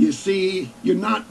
You see, you're not